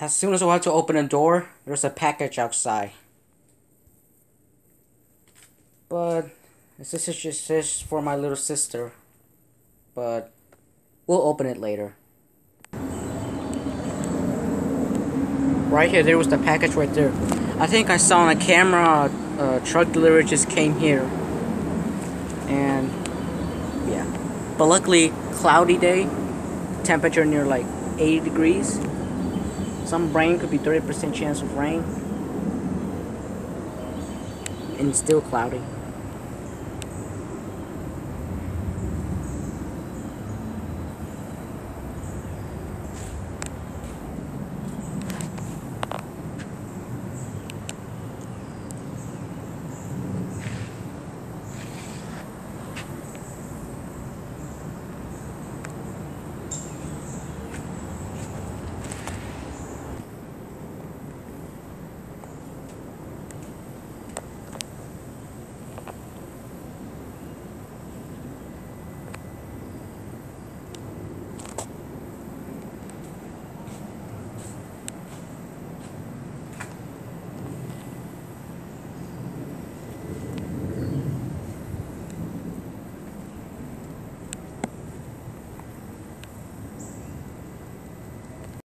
As soon as I went to open the door, there's a package outside. But this is just this for my little sister. But we'll open it later. Right here, there was the package right there. I think I saw on a camera a truck delivery just came here. And yeah. But luckily, cloudy day. Temperature near like 80 degrees. Some rain could be 30% chance of rain. And still cloudy.